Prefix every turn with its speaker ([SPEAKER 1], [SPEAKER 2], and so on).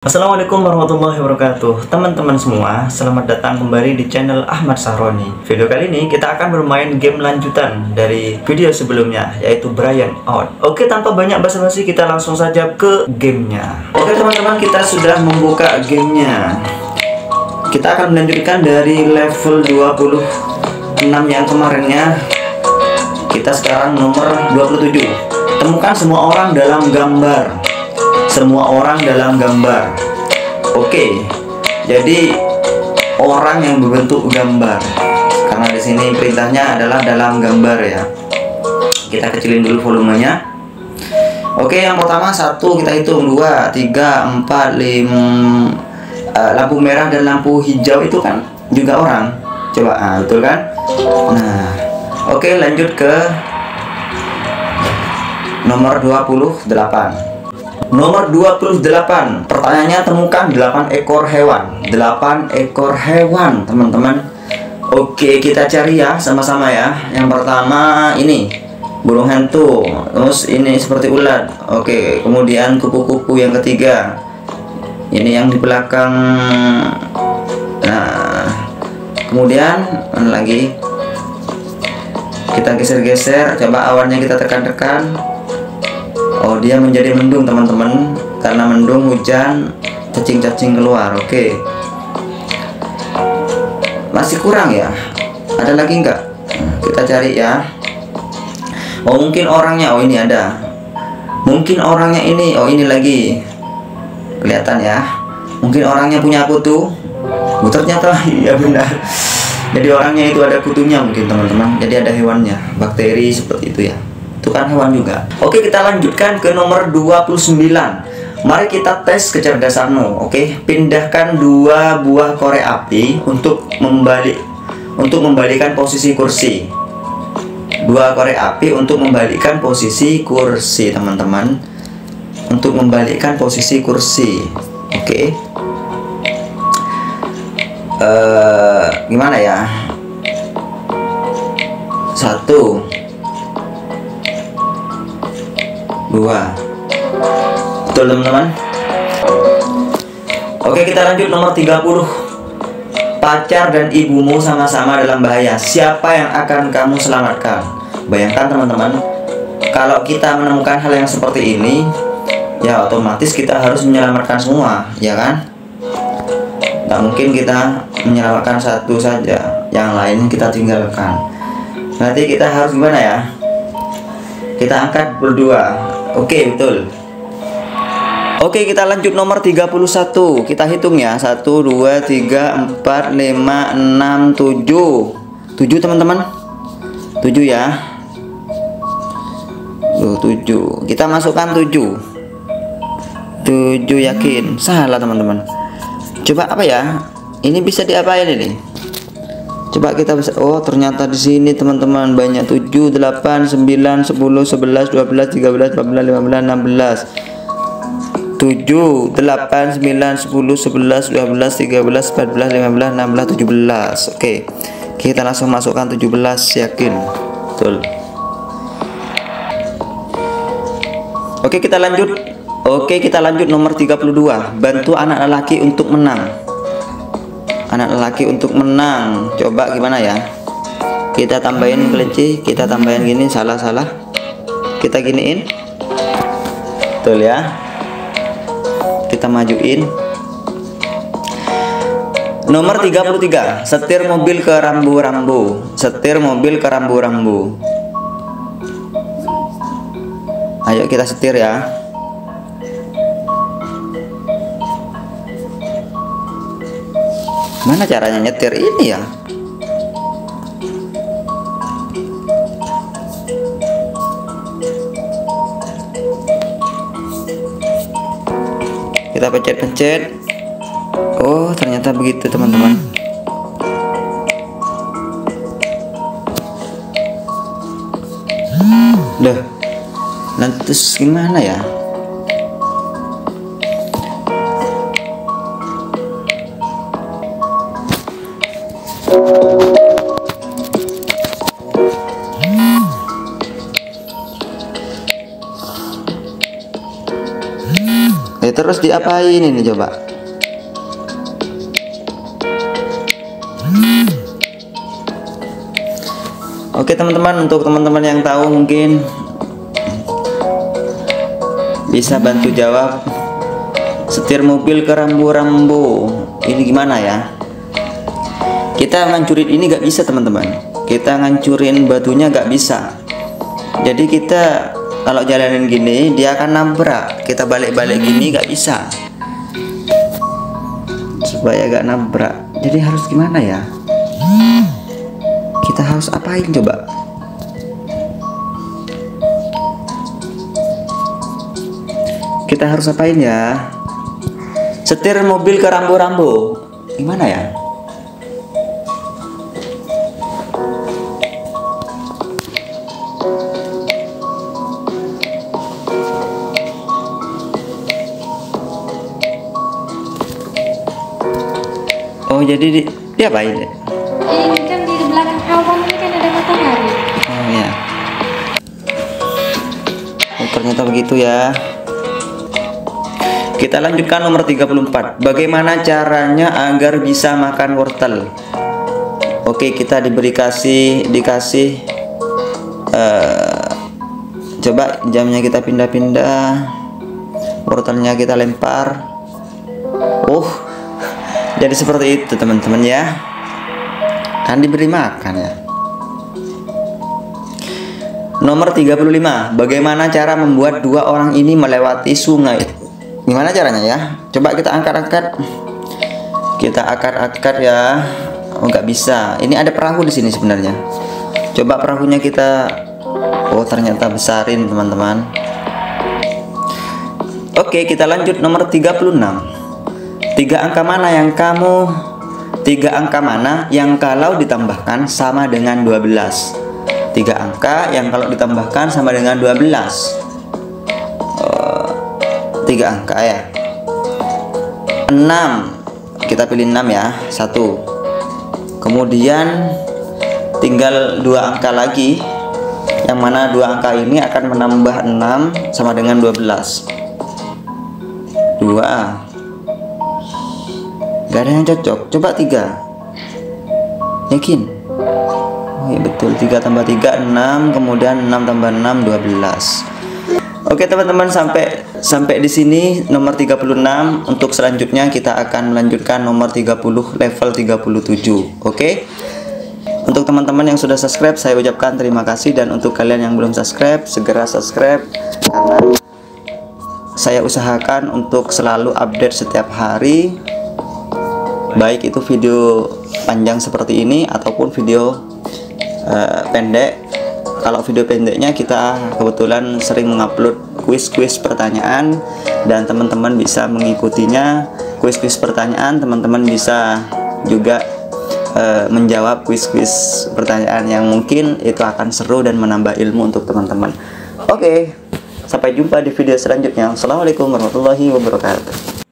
[SPEAKER 1] Assalamualaikum warahmatullahi wabarakatuh. Teman-teman semua, selamat datang kembali di channel Ahmad Sahroni. Video kali ini kita akan bermain game lanjutan dari video sebelumnya Yaitu Brian Out. Oke, tanpa banyak basa-basi kita langsung saja ke gamenya. Oke teman-teman, kita sudah membuka gamenya. Kita akan melanjutkan dari level 26 yang kemarinnya. Kita sekarang nomor 27 Temukan semua orang dalam gambar semua orang dalam gambar. Oke, jadi orang yang berbentuk gambar. Karena di sini perintahnya adalah dalam gambar ya. Kita kecilin dulu volumenya. Oke, yang pertama satu kita hitung dua, tiga, empat, lima. Uh, lampu merah dan lampu hijau itu kan juga orang. Coba, ah, betul kan? Nah, oke lanjut ke nomor 28 Nomor 28 Pertanyaannya temukan 8 ekor hewan. 8 ekor hewan teman-teman. Oke kita cari ya sama-sama ya. Yang pertama ini Burung hantu. Terus ini seperti ulat. Oke kemudian kupu-kupu yang ketiga. Ini yang di belakang. Nah Kemudian lagi? Kita geser-geser. Coba awalnya kita tekan-tekan Oh dia menjadi mendung teman-teman. Karena mendung hujan Cacing-cacing keluar. Oke. Okay. Masih kurang ya? Ada lagi nggak? Nah, Kita cari ya. Oh mungkin orangnya. Oh ini ada. Mungkin orangnya ini. Oh ini lagi. Kelihatan ya. Mungkin orangnya punya kutu. Oh ternyata iya benar. Jadi orangnya itu ada kutunya mungkin teman-teman. Jadi ada hewannya. Bakteri seperti itu ya itu kan hewan juga. Oke kita lanjutkan ke nomor 29 mari kita tes kecerdasanmu oke? Pindahkan dua buah korek api untuk membalik untuk membalikan posisi kursi. Dua korek api untuk membalikan posisi kursi teman-teman. Untuk membalikkan posisi kursi oke? Uh, gimana ya? Satu dua. Betul teman-teman? Oke kita lanjut nomor 30 pacar dan ibumu sama-sama dalam bahaya. Siapa yang akan kamu selamatkan? Bayangkan teman-teman kalau kita menemukan hal yang seperti ini ya otomatis kita harus menyelamatkan semua ya kan? Tak mungkin kita menyelamatkan satu saja yang lain kita tinggalkan. Nanti kita harus gimana ya? Kita angkat berdua Oke, betul. Oke, kita lanjut nomor 31. Kita hitung ya. 1 2 3 4 5 6 7. 7 teman-teman. 7 ya. Tuh, 7. Kita masukkan 7. 7 yakin. Salah, teman-teman. Coba apa ya? Ini bisa diapain ini? Coba kita bisa oh ternyata di sini teman-teman banyak 7 8 9 10 11 12 13 14 15 16 7 8 9 10 11 12 13 14 15 16 17 Oke kita langsung masukkan 17 yakin? Betul. Oke kita lanjut. Oke kita lanjut nomor 32 bantu anak lelaki untuk menang anak lelaki untuk menang. Coba gimana ya? Kita tambahin kelinci kita tambahin gini salah-salah. Kita giniin. Betul ya? Kita majuin. Nomor 33 setir mobil ke rambu-rambu. Setir mobil ke rambu-rambu. Ayo kita setir ya Mana caranya nyetir ini ya? Kita pencet-pencet. Oh, ternyata begitu, teman-teman. Loh. Nanti gimana ya? Harus diapain ini coba? Oke teman-teman untuk teman-teman yang tahu mungkin bisa bantu jawab. Setir mobil ke rambu-rambu. Ini gimana ya? Kita ngancurin ini gak bisa teman-teman. Kita ngancurin batunya gak bisa. Jadi kita kalau jalanin gini dia akan nabrak. Kita balik-balik gini gak bisa. Supaya gak nabrak. Jadi harus gimana ya? Kita harus apain coba? Kita harus apain ya? Setir mobil ke rambu-rambu. Gimana ya jadi di, dia apa
[SPEAKER 2] ini? Kan di belakang awan ini kan ada matahari.
[SPEAKER 1] Oh ya. Oh, ternyata begitu ya. Kita lanjutkan nomor 34. Bagaimana caranya agar bisa makan wortel? Oke, kita diberi kasih dikasih eh, coba jamnya kita pindah-pindah. Wortelnya kita lempar. Oh. Jadi seperti itu, teman-teman ya. Kan diberi makan ya. Nomor 35. Bagaimana cara membuat dua orang ini melewati sungai? Gimana caranya ya? Coba kita angkat-angkat. Kita angkat-angkat ya. Oh, nggak bisa. Ini ada perahu di sini sebenarnya. Coba perahunya kita Oh, ternyata besarin, teman-teman. Oke, kita lanjut nomor 36. Tiga angka mana yang kamu Tiga angka mana yang kalau ditambahkan sama dengan 12 tiga angka yang kalau ditambahkan sama dengan 12 uh, tiga angka ya. 6 kita pilih 6 ya satu. Kemudian tinggal dua angka lagi. Yang mana dua angka ini akan menambah 6 sama dengan 12 dua gak ada yang cocok. Coba tiga. Yakin? Oh ya betul. 3 tambah 3 6 kemudian 6 tambah 6 12 Oke teman-teman sampai sampai di sini nomor 36 untuk selanjutnya kita akan melanjutkan nomor 30 level 37 Oke? Untuk teman-teman yang sudah subscribe saya ucapkan terima kasih. Dan untuk kalian yang belum subscribe segera subscribe. Karena saya usahakan untuk selalu update setiap hari baik itu video panjang seperti ini ataupun video uh, pendek. Kalau video pendeknya kita kebetulan sering mengupload quiz-quiz pertanyaan dan teman-teman bisa mengikutinya. Quiz-quiz pertanyaan teman-teman bisa juga uh, menjawab quiz-quiz pertanyaan yang mungkin itu akan seru dan menambah ilmu untuk teman-teman. Oke sampai jumpa di video selanjutnya. Assalamualaikum warahmatullahi wabarakatuh